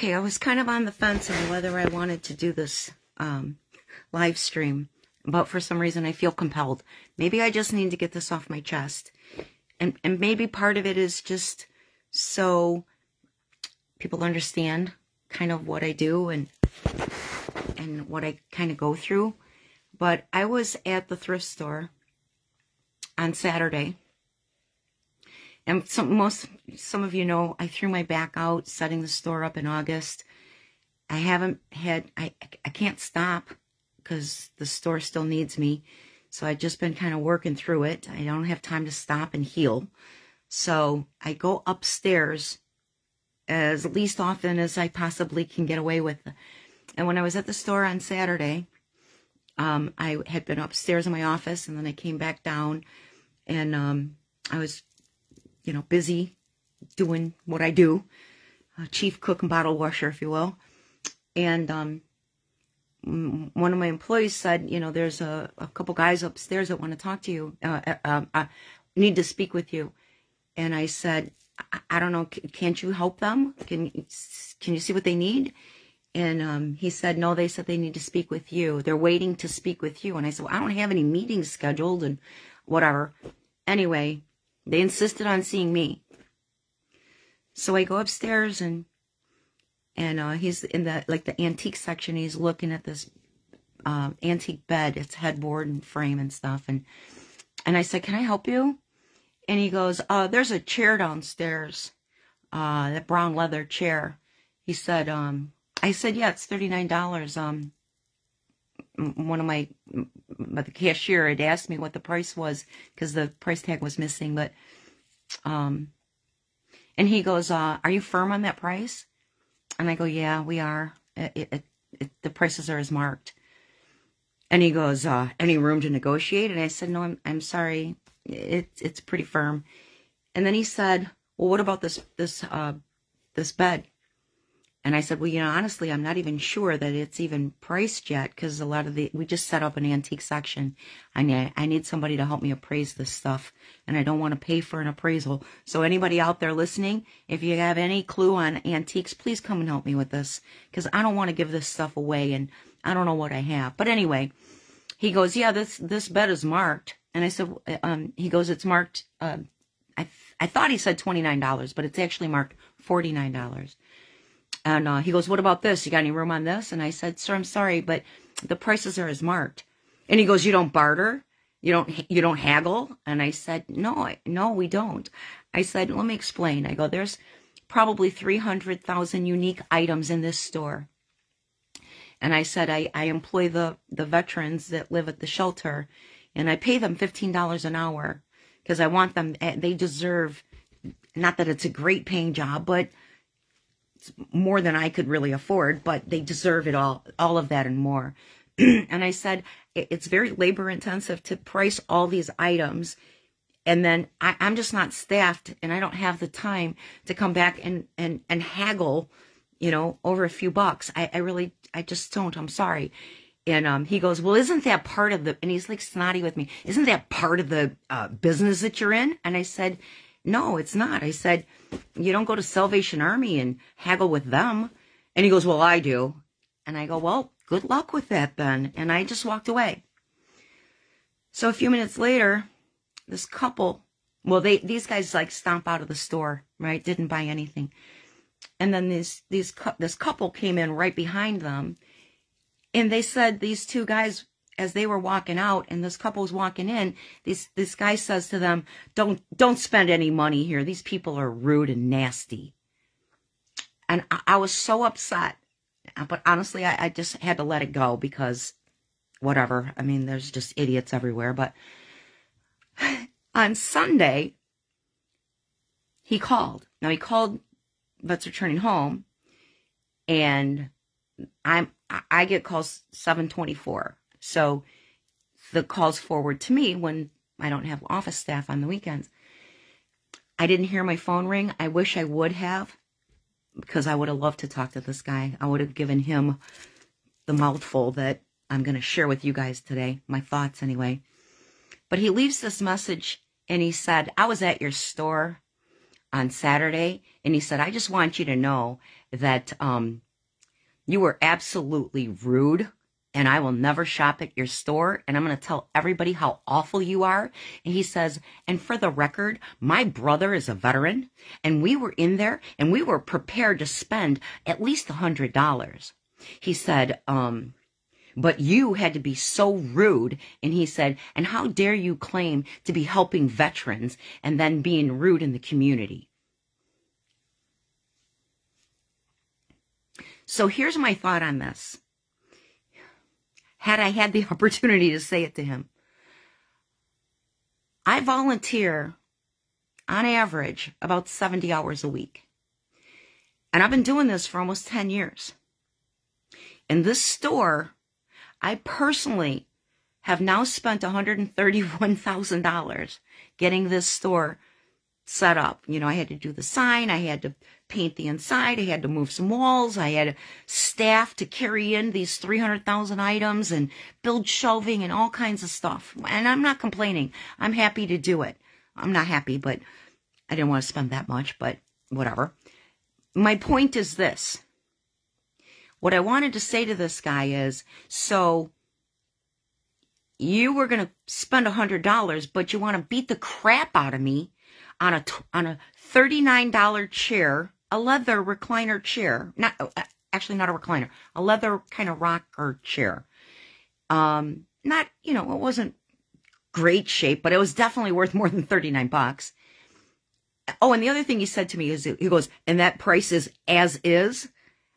Okay, I was kind of on the fence on whether I wanted to do this um, live stream, but for some reason I feel compelled. Maybe I just need to get this off my chest. And, and maybe part of it is just so people understand kind of what I do and and what I kind of go through. But I was at the thrift store on Saturday and some most some of you know I threw my back out setting the store up in August. I haven't had I I can't stop because the store still needs me. So I've just been kind of working through it. I don't have time to stop and heal. So I go upstairs as least often as I possibly can get away with. And when I was at the store on Saturday, um, I had been upstairs in my office and then I came back down and um, I was you know, busy doing what I do, chief cook and bottle washer, if you will. And um, one of my employees said, you know, there's a, a couple guys upstairs that want to talk to you, uh, uh, um, uh, need to speak with you. And I said, I, I don't know, can't you help them? Can can you see what they need? And um, he said, no, they said they need to speak with you. They're waiting to speak with you. And I said, well, I don't have any meetings scheduled and whatever. Anyway, they insisted on seeing me. So I go upstairs and and uh, he's in the like the antique section. He's looking at this um, antique bed, its headboard and frame and stuff. And and I said, "Can I help you?" And he goes, "Uh, there's a chair downstairs, uh, that brown leather chair." He said, um, "I said, yeah, it's thirty nine dollars." Um, one of my but the cashier had asked me what the price was because the price tag was missing but um and he goes uh are you firm on that price? And i go yeah we are. It, it, it, the prices are as marked. And he goes uh any room to negotiate? And i said no i'm, I'm sorry. It's it's pretty firm. And then he said well what about this this uh this bed and I said, well, you know, honestly, I'm not even sure that it's even priced yet because a lot of the, we just set up an antique section. I need, I need somebody to help me appraise this stuff and I don't want to pay for an appraisal. So anybody out there listening, if you have any clue on antiques, please come and help me with this because I don't want to give this stuff away and I don't know what I have. But anyway, he goes, yeah, this, this bed is marked. And I said, um, he goes, it's marked, uh, I, I thought he said $29, but it's actually marked $49. And uh, he goes, What about this? You got any room on this? And I said, Sir, I'm sorry, but the prices are as marked. And he goes, You don't barter? You don't you don't haggle? And I said, No, no, we don't. I said, Let me explain. I go, There's probably 300,000 unique items in this store. And I said, I, I employ the, the veterans that live at the shelter and I pay them $15 an hour because I want them, eh, they deserve, not that it's a great paying job, but more than I could really afford, but they deserve it all, all of that and more. and I said, it's very labor intensive to price all these items. And then I, am just not staffed and I don't have the time to come back and, and, and haggle, you know, over a few bucks. I, I really, I just don't. I'm sorry. And um, he goes, well, isn't that part of the, and he's like snotty with me, isn't that part of the uh, business that you're in? And I said, no, it's not. I said, you don't go to Salvation Army and haggle with them. And he goes, well, I do. And I go, well, good luck with that then. And I just walked away. So a few minutes later, this couple, well, they, these guys like stomp out of the store, right? Didn't buy anything. And then these, these, this couple came in right behind them. And they said these two guys as they were walking out and this couple was walking in, this this guy says to them, "Don't don't spend any money here. These people are rude and nasty." And I, I was so upset, but honestly, I, I just had to let it go because, whatever. I mean, there's just idiots everywhere. But on Sunday, he called. Now he called vets returning home, and I'm I get calls 724 so the calls forward to me when I don't have office staff on the weekends. I didn't hear my phone ring. I wish I would have because I would have loved to talk to this guy. I would have given him the mouthful that I'm going to share with you guys today, my thoughts anyway. But he leaves this message and he said, I was at your store. on Saturday, and he said, I just want you to know that um, you were absolutely rude and I will never shop at your store. And I'm going to tell everybody how awful you are. And he says, and for the record, my brother is a veteran and we were in there and we were prepared to spend at least a hundred dollars. He said, um, but you had to be so rude. And he said, and how dare you claim to be helping veterans and then being rude in the community? So here's my thought on this had I had the opportunity to say it to him. I volunteer on average about 70 hours a week. And I've been doing this for almost 10 years. In this store, I personally have now spent $131,000 getting this store set up. You know, I had to do the sign, I had to paint the inside, I had to move some walls, I had staff to carry in these 300,000 items and build shelving and all kinds of stuff. And I'm not complaining. I'm happy to do it. I'm not happy, but I didn't want to spend that much, but whatever. My point is this. What I wanted to say to this guy is, so you were going to spend a hundred dollars, but you want to beat the crap out of me on a on a $39 chair, a leather recliner chair. Not uh, actually not a recliner, a leather kind of rocker chair. Um not, you know, it wasn't great shape, but it was definitely worth more than 39 bucks. Oh, and the other thing he said to me is he goes, "And that price is as is?"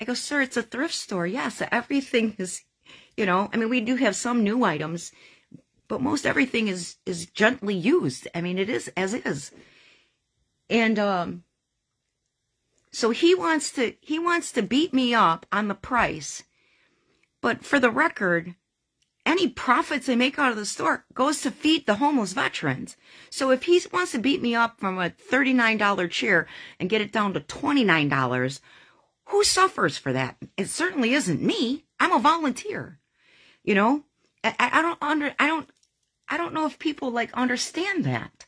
I go, "Sir, it's a thrift store. Yes, everything is, you know, I mean, we do have some new items, but most everything is is gently used. I mean, it is as is." And um so he wants to he wants to beat me up on the price. But for the record, any profits they make out of the store goes to feed the homeless veterans. So if he wants to beat me up from a $39 chair and get it down to $29, who suffers for that? It certainly isn't me. I'm a volunteer. You know, I, I don't under, I don't, I don't know if people like understand that.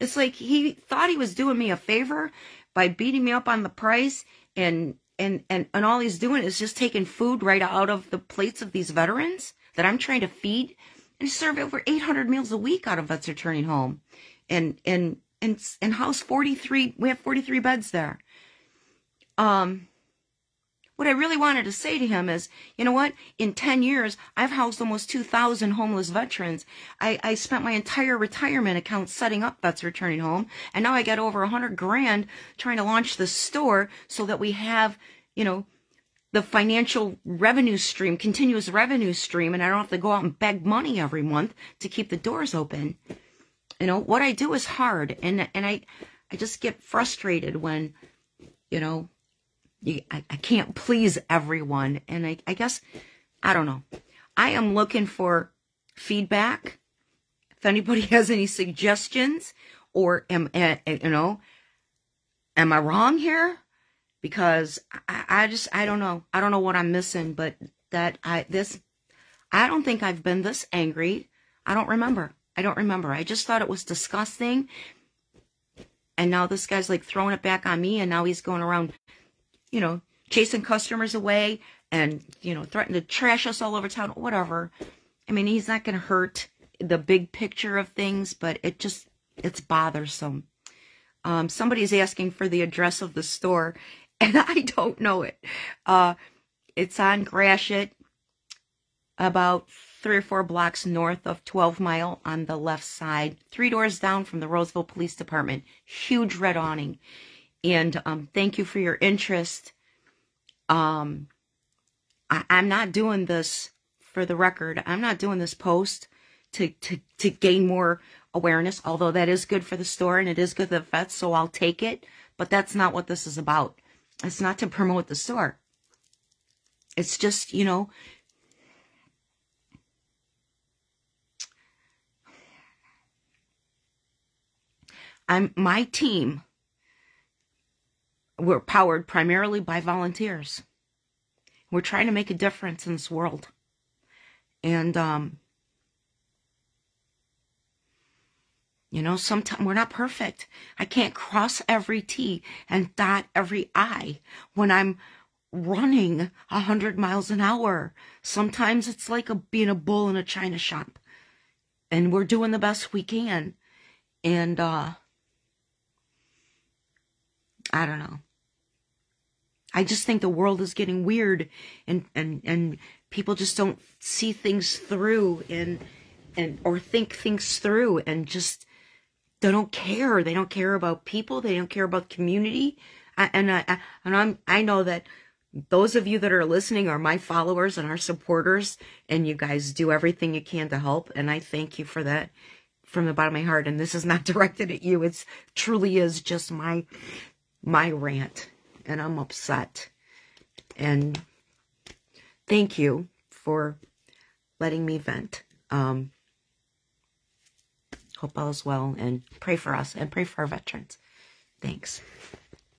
It's like he thought he was doing me a favor by beating me up on the price and and and and all he's doing is just taking food right out of the plates of these veterans that I'm trying to feed and serve over 800 meals a week out of Vets Returning Home. And and and and house 43 we have 43 beds there. Um what I really wanted to say to him is, you know what? In 10 years, I've housed almost 2,000 homeless veterans. I, I spent my entire retirement account setting up Vets Returning Home. And now I get over a hundred grand trying to launch the store so that we have, you know, the financial revenue stream, continuous revenue stream, and I don't have to go out and beg money every month to keep the doors open. You know, what I do is hard and, and I, I just get frustrated when, you know, you, I, I can't please everyone. And I, I guess, I don't know. I am looking for feedback. If anybody has any suggestions or am, uh, you know, am I wrong here? Because I, I just, I don't know. I don't know what I'm missing, but that I, this, I don't think I've been this angry. I don't remember. I don't remember. I just thought it was disgusting. And now this guy's like throwing it back on me and now he's going around you know, chasing customers away and, you know, threatening to trash us all over town, whatever. I mean, he's not going to hurt the big picture of things, but it just, it's bothersome. Um, somebody's asking for the address of the store, and I don't know it. Uh, it's on Gratiot, about three or four blocks north of 12 Mile on the left side, three doors down from the Roseville Police Department. Huge red awning. And um, thank you for your interest. Um, I, I'm not doing this for the record. I'm not doing this post to, to, to gain more awareness, although that is good for the store and it is good for the vets, so I'll take it. But that's not what this is about. It's not to promote the store. It's just, you know, I'm my team we're powered primarily by volunteers. We're trying to make a difference in this world. And um, You know, sometimes we're not perfect. I can't cross every T and dot every I when I'm running a hundred miles an hour. Sometimes it's like a, being a bull in a china shop and we're doing the best we can. And, uh, I don't know. I just think the world is getting weird and, and, and people just don't see things through and, and, or think things through and just, they don't care. They don't care about people. They don't care about community. I, and I, and I'm, I know that those of you that are listening are my followers and our supporters and you guys do everything you can to help. And I thank you for that from the bottom of my heart. And this is not directed at you. It's truly is just my, my rant and I'm upset. And thank you for letting me vent. Um, hope all is well and pray for us and pray for our veterans. Thanks.